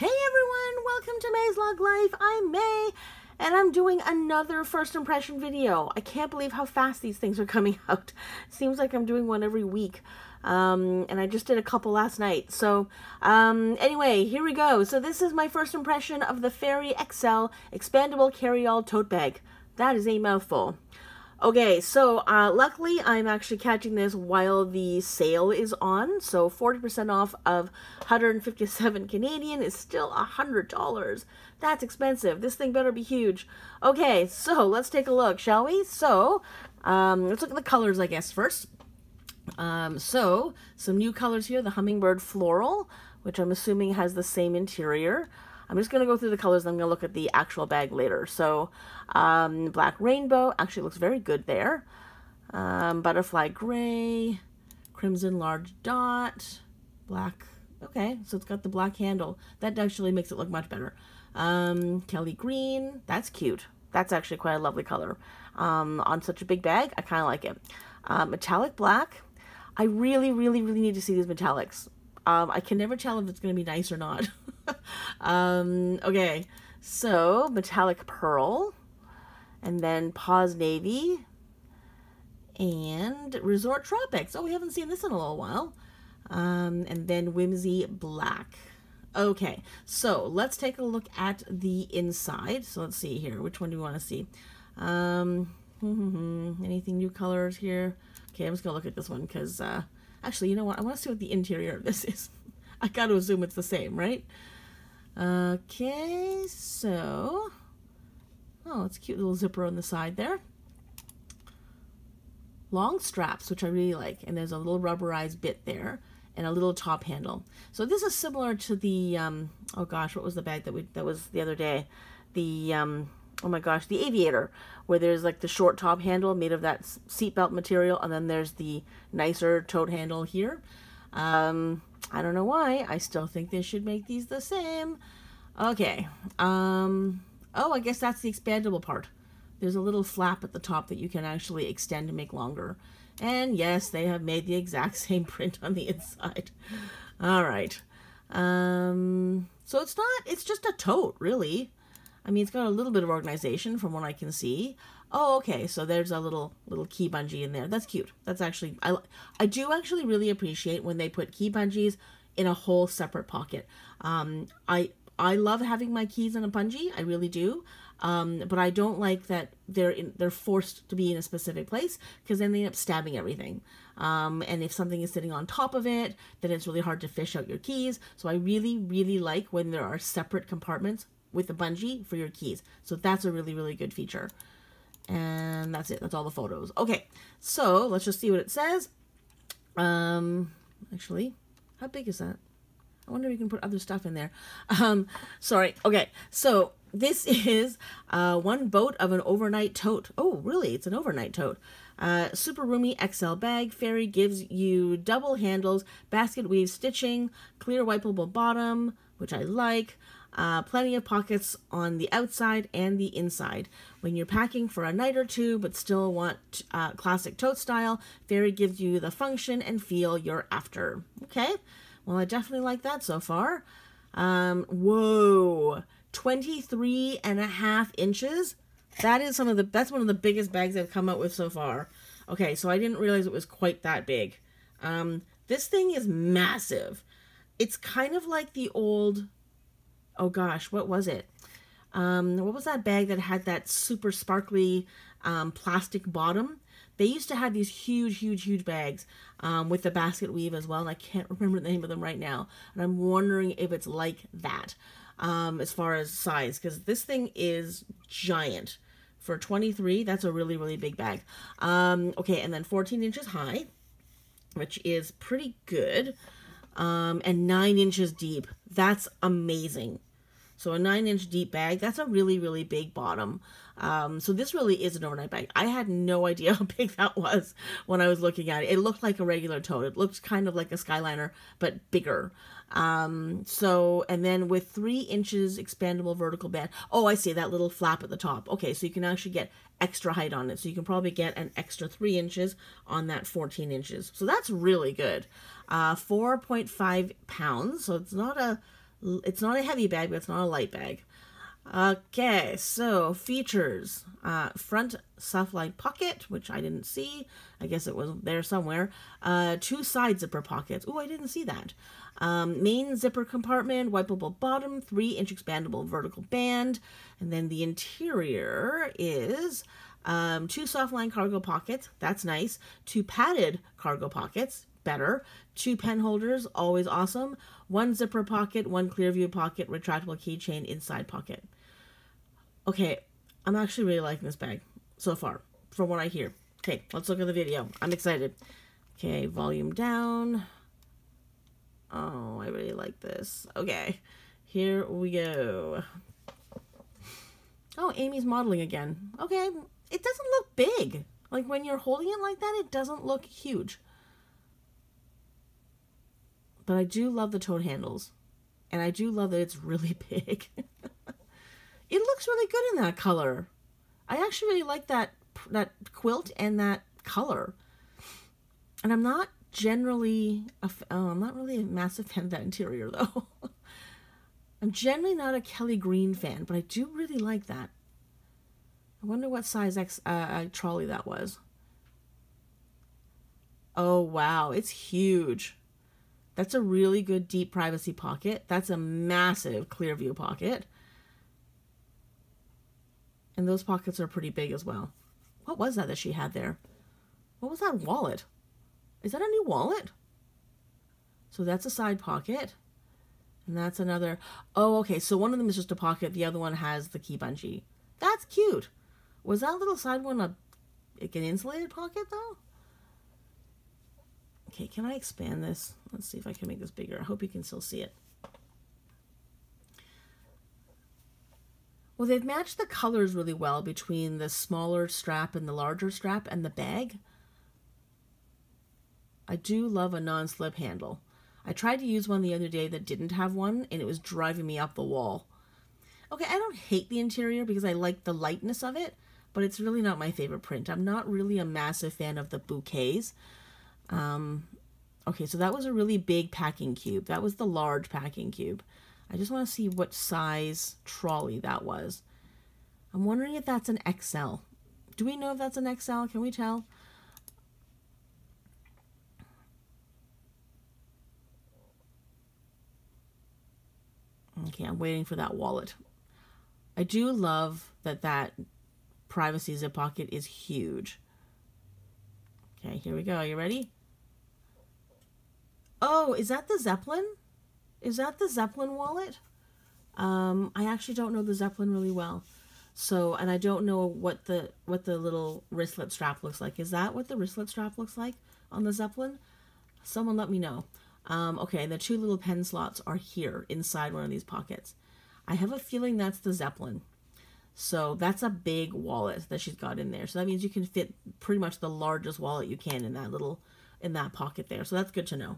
Hey everyone, welcome to May's Lug Life. I'm May, and I'm doing another first impression video. I can't believe how fast these things are coming out. Seems like I'm doing one every week. Um, and I just did a couple last night. So, um, anyway, here we go. So this is my first impression of the Ferry XL Expandable Carry-All Tote Bag. That is a mouthful. Okay, so uh, luckily I'm actually catching this while the sale is on. So 40% off of 157 Canadian is still $100. That's expensive. This thing better be huge. Okay, so let's take a look, shall we? So um, let's look at the colors, I guess, first. Um, so some new colors here, the Hummingbird Floral, which I'm assuming has the same interior. I'm just going to go through the colors. I'm going to look at the actual bag later. So um, Black Rainbow actually looks very good there. Um, butterfly Gray, Crimson Large Dot, Black. Okay, so it's got the black handle. That actually makes it look much better. Um, Kelly Green, that's cute. That's actually quite a lovely color. Um, on such a big bag, I kind of like it. Uh, metallic Black. I really, really, really need to see these metallics. Um, I can never tell if it's going to be nice or not. um, okay, so metallic pearl, and then paws navy, and resort tropics. Oh, we haven't seen this in a little while. Um, and then whimsy black. Okay, so let's take a look at the inside. So let's see here. Which one do we want to see? Um, anything new colors here? Okay, I'm just gonna look at this one because uh, actually, you know what? I want to see what the interior of this is. I got to assume it's the same, right? Okay, so... Oh, it's a cute little zipper on the side there. Long straps, which I really like. And there's a little rubberized bit there and a little top handle. So this is similar to the, um, oh gosh, what was the bag that we that was the other day? The, um, oh my gosh, the Aviator, where there's like the short top handle made of that seatbelt material, and then there's the nicer tote handle here. Um, I don't know why. I still think they should make these the same. Okay. Um, oh, I guess that's the expandable part. There's a little flap at the top that you can actually extend and make longer. And yes, they have made the exact same print on the inside. All right. Um, so it's not, it's just a tote, really. I mean, it's got a little bit of organization from what I can see. Oh, okay. So there's a little little key bungee in there. That's cute. That's actually I I do actually really appreciate when they put key bungees in a whole separate pocket. Um, I I love having my keys in a bungee. I really do. Um, but I don't like that they're in, they're forced to be in a specific place because then they end up stabbing everything. Um, and if something is sitting on top of it, then it's really hard to fish out your keys. So I really, really like when there are separate compartments with a bungee for your keys. So that's a really, really good feature. And that's it. That's all the photos. Okay, so let's just see what it says. Um, actually, how big is that? I wonder if you can put other stuff in there. Um, sorry. Okay, so this is uh, one boat of an overnight tote. Oh, really? It's an overnight tote. Uh, super roomy XL bag. Ferry gives you double handles, basket weave stitching, clear wipeable bottom, which I like. Uh, plenty of pockets on the outside and the inside. When you're packing for a night or two but still want uh, classic tote style, Ferry gives you the function and feel you're after. Okay, well I definitely like that so far. Um, whoa, 23 and a half inches. That is some of the, that's one of the biggest bags I've come out with so far. Okay, so I didn't realize it was quite that big. Um, this thing is massive. It's kind of like the old oh gosh, what was it? Um, what was that bag that had that super sparkly um, plastic bottom? They used to have these huge, huge, huge bags um, with the basket weave as well, and I can't remember the name of them right now. And I'm wondering if it's like that um, as far as size, because this thing is giant. For 23, that's a really, really big bag. Um, okay, and then 14 inches high, which is pretty good, um, and 9 inches deep. That's amazing. So a nine inch deep bag, that's a really, really big bottom. Um, so this really is an overnight bag. I had no idea how big that was when I was looking at it. It looked like a regular tote. It looked kind of like a Skyliner, but bigger. Um, so, and then with three inches expandable vertical band. Oh, I see that little flap at the top. Okay, so you can actually get extra height on it. So you can probably get an extra three inches on that 14 inches. So that's really good. Uh, 4.5 pounds. So it's not a It's not a heavy bag, but it's not a light bag. Okay, so features. Uh, front softline pocket, which I didn't see. I guess it was there somewhere. Uh, two side zipper pockets. Oh, I didn't see that. Um, main zipper compartment, wipeable bottom, 3-inch expandable vertical band. And then the interior is um, two softline cargo pockets. That's nice. Two padded cargo pockets. Better. Two pen holders. Always awesome. One zipper pocket, one clear view pocket, retractable keychain, inside pocket. Okay, I'm actually really liking this bag so far, from what I hear. Okay, let's look at the video. I'm excited. Okay, volume down. Oh, I really like this. Okay, here we go. Oh, Amy's modeling again. Okay, it doesn't look big. Like when you're holding it like that, it doesn't look huge. But I do love the tote handles. And I do love that it's really big. it looks really good in that color. I actually really like that that quilt and that color. And I'm not generally, a, oh, I'm not really a massive fan of that interior though. I'm generally not a Kelly Green fan, but I do really like that. I wonder what size X uh, uh, trolley that was. Oh, wow. It's huge. That's a really good deep privacy pocket. That's a massive clear view pocket. And those pockets are pretty big as well. What was that that she had there? What was that wallet? Is that a new wallet? So that's a side pocket. And that's another. Oh, okay. So one of them is just a pocket. The other one has the key bungee. That's cute. Was that little side one a like an insulated pocket though? Okay, can I expand this? Let's see if I can make this bigger. I hope you can still see it. Well, they've matched the colors really well between the smaller strap and the larger strap and the bag. I do love a non-slip handle. I tried to use one the other day that didn't have one, and it was driving me up the wall. Okay, I don't hate the interior because I like the lightness of it, but it's really not my favorite print. I'm not really a massive fan of the bouquets. Um, okay, so that was a really big packing cube. That was the large packing cube. I just want to see what size trolley that was. I'm wondering if that's an XL. Do we know if that's an XL? Can we tell? Okay, I'm waiting for that wallet. I do love that that privacy zip pocket is huge. Okay, here we go. Are You ready? Oh, is that the Zeppelin? Is that the Zeppelin wallet? Um, I actually don't know the Zeppelin really well. So, and I don't know what the what the little wristlet strap looks like. Is that what the wristlet strap looks like on the Zeppelin? Someone let me know. Um, okay, the two little pen slots are here inside one of these pockets. I have a feeling that's the Zeppelin. So that's a big wallet that she's got in there. So that means you can fit pretty much the largest wallet you can in that little, in that pocket there. So that's good to know.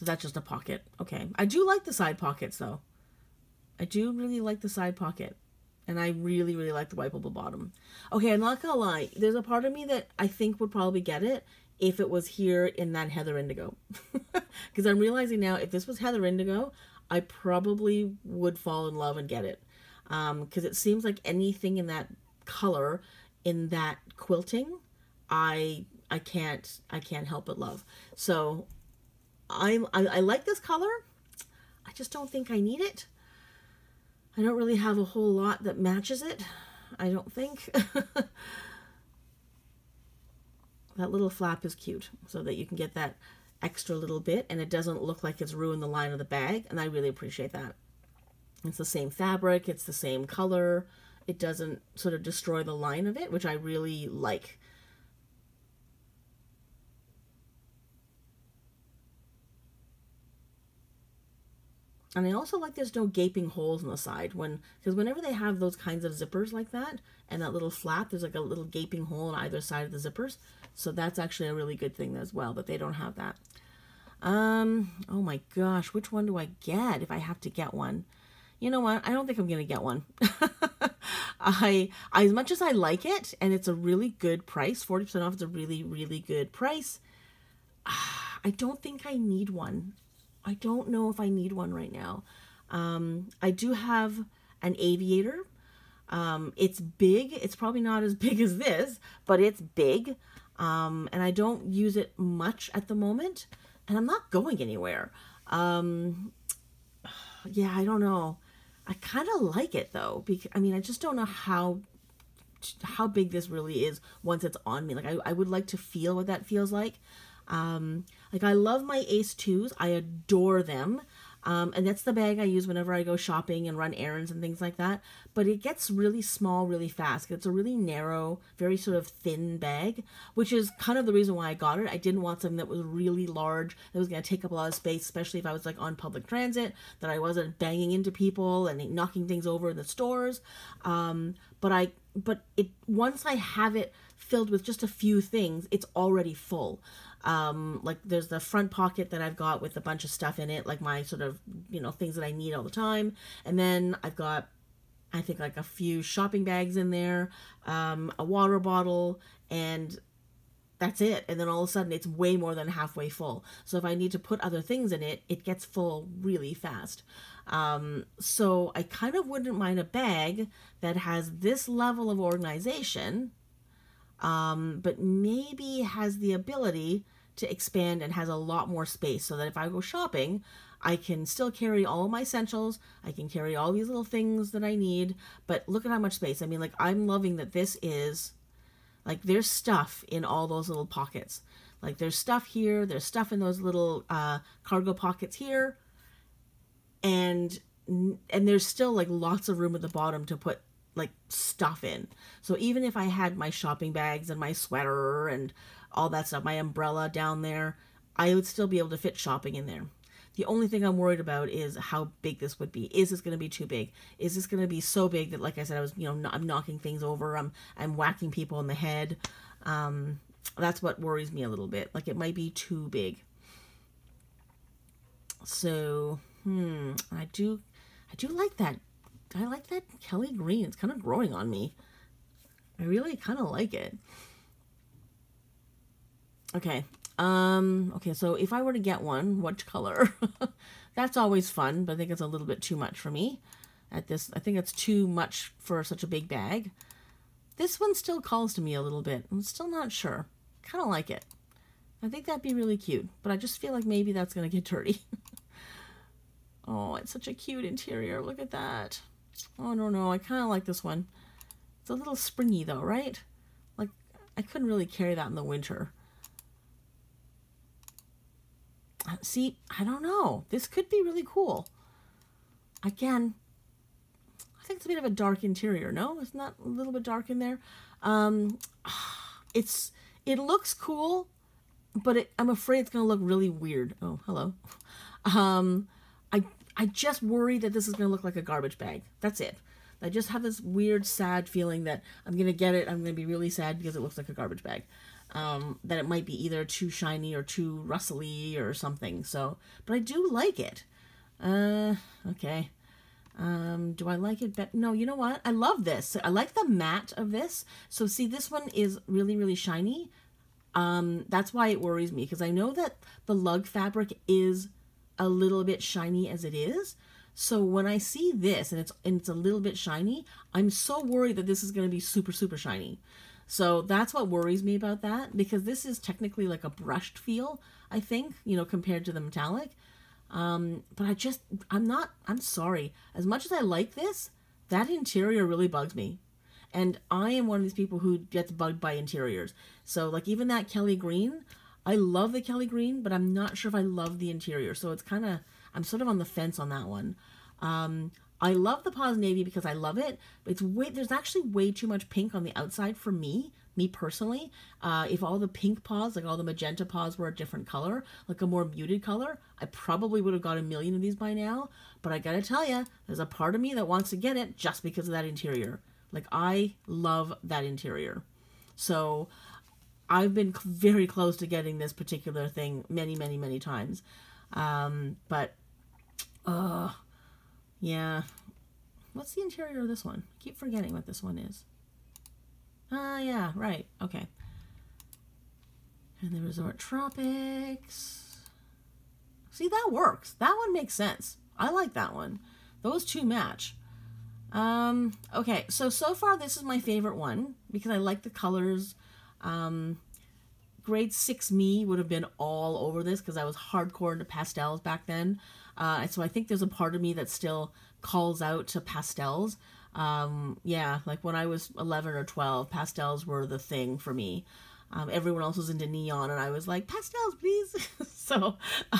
So that's just a pocket. Okay. I do like the side pockets though. I do really like the side pocket. And I really, really like the wipeable bottom. Okay, I'm not gonna lie. There's a part of me that I think would probably get it if it was here in that Heather Indigo. Because I'm realizing now, if this was Heather Indigo, I probably would fall in love and get it. Because um, it seems like anything in that color, in that quilting, I I can't I can't help but love. So I'm, I, I like this color. I just don't think I need it. I don't really have a whole lot that matches it. I don't think. that little flap is cute so that you can get that extra little bit and it doesn't look like it's ruined the line of the bag and I really appreciate that. It's the same fabric, it's the same color. It doesn't sort of destroy the line of it, which I really like. And I also like there's no gaping holes on the side when because whenever they have those kinds of zippers like that and that little flap, there's like a little gaping hole on either side of the zippers. So that's actually a really good thing as well that they don't have that. Um, oh my gosh, which one do I get if I have to get one? You know what? I don't think I'm going to get one. I, I, as much as I like it and it's a really good price, 40% off is a really, really good price. I don't think I need one. I don't know if I need one right now. Um, I do have an aviator. Um, it's big. It's probably not as big as this, but it's big. Um, and I don't use it much at the moment. And I'm not going anywhere. Um, yeah, I don't know. I kind of like it though. Because I mean, I just don't know how how big this really is once it's on me. Like I, I would like to feel what that feels like. Um, like I love my Ace 2s. I adore them. Um, and that's the bag I use whenever I go shopping and run errands and things like that. But it gets really small really fast. It's a really narrow, very sort of thin bag, which is kind of the reason why I got it. I didn't want something that was really large, that was going to take up a lot of space, especially if I was like on public transit, that I wasn't banging into people and knocking things over in the stores. Um, but I, but it once I have it filled with just a few things, it's already full. Um, like there's the front pocket that I've got with a bunch of stuff in it, like my sort of, you know, things that I need all the time. And then I've got, I think like a few shopping bags in there, um, a water bottle, and that's it. And then all of a sudden it's way more than halfway full. So if I need to put other things in it, it gets full really fast. Um, so I kind of wouldn't mind a bag that has this level of organization um, but maybe has the ability to expand and has a lot more space so that if I go shopping, I can still carry all my essentials. I can carry all these little things that I need, but look at how much space. I mean, like, I'm loving that this is, like, there's stuff in all those little pockets. Like, there's stuff here, there's stuff in those little uh, cargo pockets here, and and there's still, like, lots of room at the bottom to put like stuff in. So even if I had my shopping bags and my sweater and all that stuff, my umbrella down there, I would still be able to fit shopping in there. The only thing I'm worried about is how big this would be. Is this going to be too big? Is this going to be so big that, like I said, I was, you know, I'm knocking things over. I'm, I'm whacking people in the head. Um, that's what worries me a little bit. Like it might be too big. So, hmm, I do, I do like that I like that Kelly green. It's kind of growing on me. I really kind of like it. Okay. Um, okay, so if I were to get one, what color? That's always fun, but I think it's a little bit too much for me. At this, I think it's too much for such a big bag. This one still calls to me a little bit. I'm still not sure. Kind of like it. I think that'd be really cute, but I just feel like maybe that's going to get dirty. oh, it's such a cute interior. Look at that. Oh, no, no, I kind of like this one. It's a little springy though, right? Like, I couldn't really carry that in the winter. Uh, see, I don't know. This could be really cool. Again, I think it's a bit of a dark interior, no? Isn't that a little bit dark in there? Um, it's, it looks cool, but it, I'm afraid it's going to look really weird. Oh, hello. Um, I I just worry that this is going to look like a garbage bag. That's it. I just have this weird, sad feeling that I'm going to get it. I'm going to be really sad because it looks like a garbage bag. Um, that it might be either too shiny or too rustly or something. So, but I do like it. Uh, okay. Um, do I like it better? No, you know what? I love this. I like the matte of this. So see, this one is really, really shiny. Um, that's why it worries me because I know that the lug fabric is a little bit shiny as it is. So when I see this and it's and it's a little bit shiny, I'm so worried that this is going to be super super shiny. So that's what worries me about that because this is technically like a brushed feel, I think, you know, compared to the metallic. Um, but I just I'm not I'm sorry. As much as I like this, that interior really bugs me. And I am one of these people who gets bugged by interiors. So like even that Kelly green, I love the Kelly green, but I'm not sure if I love the interior. So it's kind of, I'm sort of on the fence on that one. Um, I love the Paws Navy because I love it, but it's way, there's actually way too much pink on the outside for me, me personally. Uh, if all the pink paws, like all the magenta paws were a different color, like a more muted color, I probably would have got a million of these by now. But I gotta tell you, there's a part of me that wants to get it just because of that interior. Like I love that interior. So I've been very close to getting this particular thing many, many, many times. Um, but, uh, yeah. What's the interior of this one? I keep forgetting what this one is. Ah, uh, yeah, right. Okay. And the Resort Tropics. See, that works. That one makes sense. I like that one. Those two match. Um, okay, so, so far this is my favorite one because I like the colors. Um, grade 6 me would have been all over this because I was hardcore into pastels back then. Uh, so I think there's a part of me that still calls out to pastels. Um, yeah, like when I was 11 or 12, pastels were the thing for me. Um, everyone else was into neon, and I was like, pastels, please. so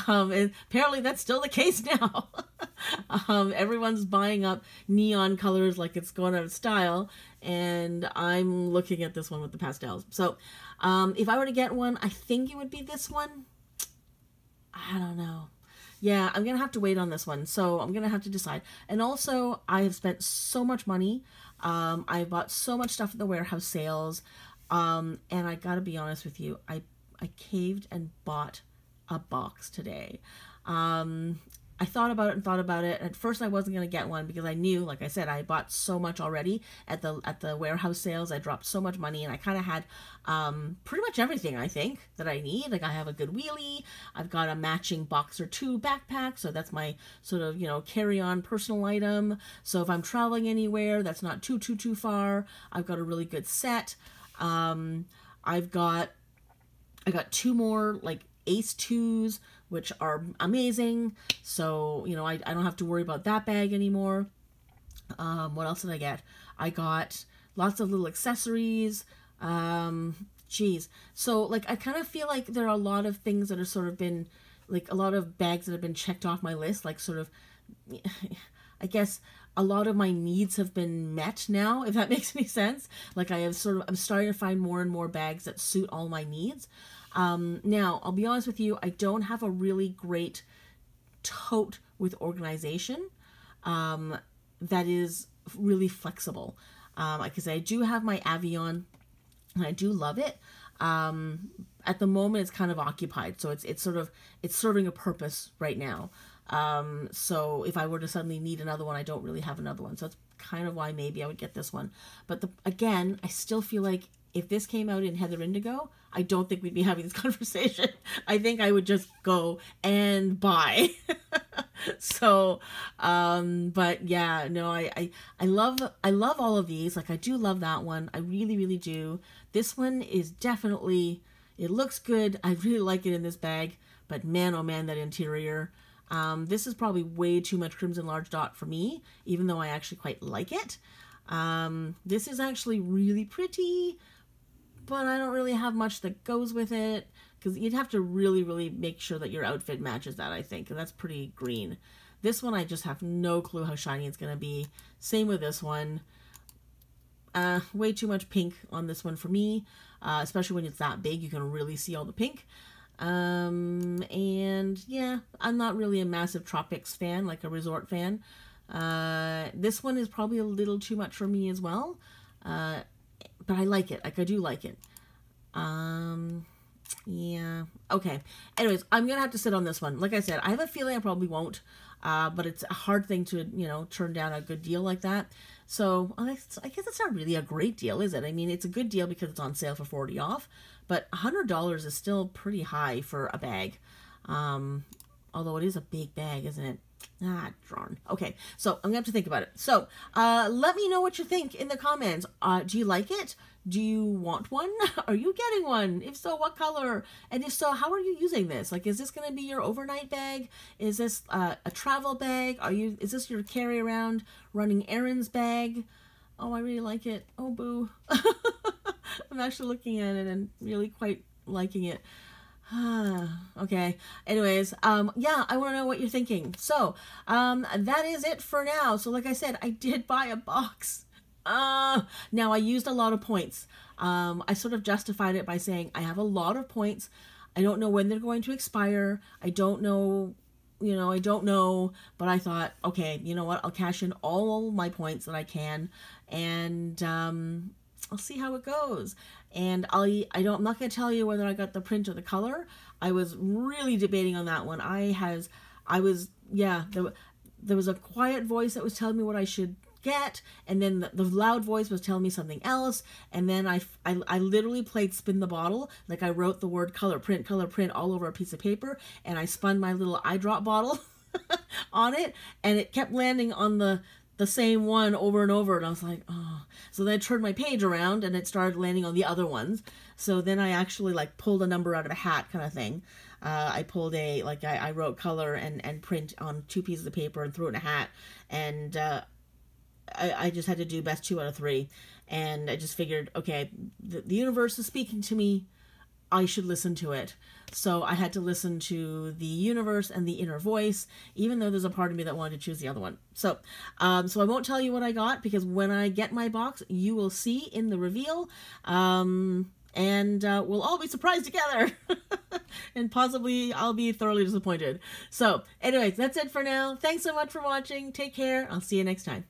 um, apparently that's still the case now. um, everyone's buying up neon colors like it's going out of style, and I'm looking at this one with the pastels. So um, if I were to get one, I think it would be this one. I don't know. Yeah, I'm going to have to wait on this one. So I'm going to have to decide. And also, I have spent so much money. Um, I bought so much stuff at the warehouse sales. Um, and I got to be honest with you, I, I caved and bought a box today. Um, I thought about it and thought about it. At first, I wasn't gonna get one because I knew, like I said, I bought so much already at the at the warehouse sales. I dropped so much money, and I kind of had um, pretty much everything I think that I need. Like I have a good wheelie, I've got a matching boxer two backpack, so that's my sort of you know carry on personal item. So if I'm traveling anywhere, that's not too too too far. I've got a really good set. Um, I've got I got two more like Ace twos which are amazing. So, you know, I, I don't have to worry about that bag anymore. Um, what else did I get? I got lots of little accessories. Um, geez. So, like, I kind of feel like there are a lot of things that have sort of been, like, a lot of bags that have been checked off my list. Like, sort of, I guess a lot of my needs have been met now, if that makes any sense. Like, I have sort of, I'm starting to find more and more bags that suit all my needs. Um, now, I'll be honest with you, I don't have a really great tote with organization um, that is really flexible. Um, Because I do have my Avion and I do love it. Um, at the moment, it's kind of occupied, so it's it's sort of it's serving a purpose right now. Um, so if I were to suddenly need another one, I don't really have another one. So that's kind of why maybe I would get this one. But the, again, I still feel like if this came out in Heather Indigo, I don't think we'd be having this conversation. I think I would just go and buy. so, um, but yeah, no, I, I, I love, I love all of these. Like I do love that one. I really, really do. This one is definitely, it looks good. I really like it in this bag, but man, oh man, that interior. Um, this is probably way too much Crimson Large Dot for me, even though I actually quite like it. Um, this is actually really pretty but I don't really have much that goes with it because you'd have to really, really make sure that your outfit matches that, I think, and that's pretty green. This one, I just have no clue how shiny it's going to be. Same with this one. Uh, way too much pink on this one for me, uh, especially when it's that big. You can really see all the pink. Um, and yeah, I'm not really a massive tropics fan, like a resort fan. Uh, this one is probably a little too much for me as well. Uh, but I like it. Like I do like it. Um, yeah. Okay. Anyways, I'm gonna have to sit on this one. Like I said, I have a feeling I probably won't. Uh, but it's a hard thing to you know turn down a good deal like that. So I guess it's not really a great deal, is it? I mean, it's a good deal because it's on sale for forty off, but hundred dollars is still pretty high for a bag. Um, although it is a big bag, isn't it? Ah, darn. Okay, so I'm gonna have to think about it. So, uh, let me know what you think in the comments. Uh, do you like it? Do you want one? Are you getting one? If so, what color? And if so, how are you using this? Like, is this gonna be your overnight bag? Is this uh, a travel bag? Are you? Is this your carry around running errands bag? Oh, I really like it. Oh, boo. I'm actually looking at it and really quite liking it. okay. Anyways, um, yeah, I want to know what you're thinking. So, um, that is it for now. So, like I said, I did buy a box. Uh, now I used a lot of points. Um, I sort of justified it by saying I have a lot of points. I don't know when they're going to expire. I don't know, you know, I don't know, but I thought, okay, you know what? I'll cash in all my points that I can and, um, I'll see how it goes. And I'll, I don't, I'm not going to tell you whether I got the print or the color. I was really debating on that one. I has, I was, yeah, there, there was a quiet voice that was telling me what I should get and then the, the, loud voice was telling me something else and then I, I i literally played spin the bottle like i wrote the word color print color print all over a piece of paper and i spun my little eye drop bottle on it and it kept landing on the the same one over and over and i was like oh so then i turned my page around and it started landing on the other ones. So then i actually like pulled a number out of a hat kind of thing. Uh, I pulled a like I, I, wrote color and and print on two pieces of paper and threw it in a hat, and uh, I, I just had to do best two out of three, and I just figured, okay, the, the universe is speaking to me, I should listen to it. So I had to listen to the universe and the inner voice, even though there's a part of me that wanted to choose the other one. So, um, so I won't tell you what I got because when I get my box, you will see in the reveal. Um, and uh, we'll all be surprised together. and possibly I'll be thoroughly disappointed. So, anyways, that's it for now. Thanks so much for watching. Take care. I'll see you next time.